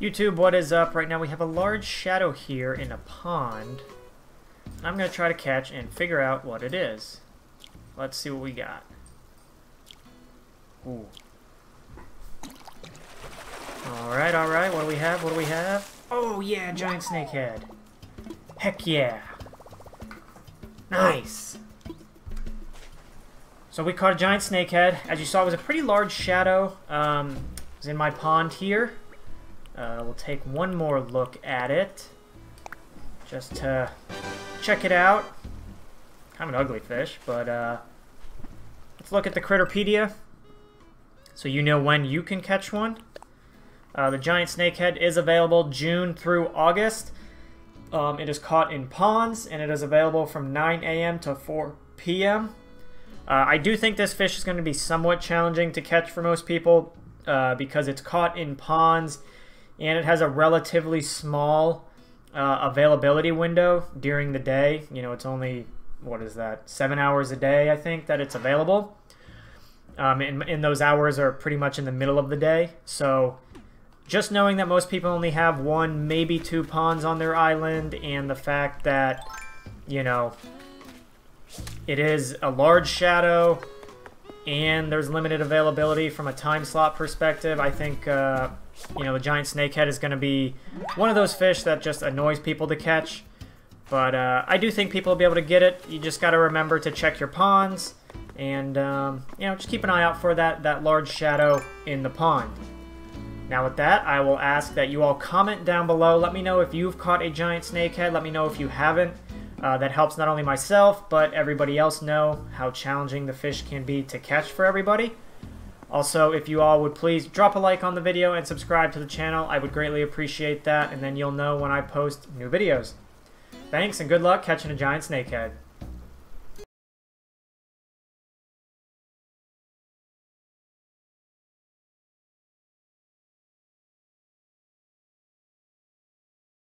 YouTube, what is up? Right now we have a large shadow here in a pond. I'm going to try to catch and figure out what it is. Let's see what we got. Ooh. Alright, alright, what do we have? What do we have? Oh yeah, giant snakehead. Heck yeah. Nice. So we caught a giant snakehead. As you saw, it was a pretty large shadow. Um, it was in my pond here. Uh, we'll take one more look at it. Just to check it out. Kind of an ugly fish, but uh, let's look at the Critterpedia. So you know when you can catch one. Uh, the giant snakehead is available June through August. Um, it is caught in ponds, and it is available from 9 a.m. to 4 p.m. Uh, I do think this fish is going to be somewhat challenging to catch for most people uh, because it's caught in ponds and it has a relatively small uh, availability window during the day. You know, it's only, what is that, seven hours a day, I think, that it's available. Um, and, and those hours are pretty much in the middle of the day. So just knowing that most people only have one, maybe two ponds on their island, and the fact that, you know, it is a large shadow, and there's limited availability from a time slot perspective. I think, uh, you know, the giant snakehead is going to be one of those fish that just annoys people to catch. But uh, I do think people will be able to get it. You just got to remember to check your ponds, and um, you know, just keep an eye out for that that large shadow in the pond. Now with that, I will ask that you all comment down below. Let me know if you've caught a giant snakehead. Let me know if you haven't. Uh, that helps not only myself, but everybody else know how challenging the fish can be to catch for everybody. Also, if you all would please drop a like on the video and subscribe to the channel, I would greatly appreciate that, and then you'll know when I post new videos. Thanks, and good luck catching a giant snakehead.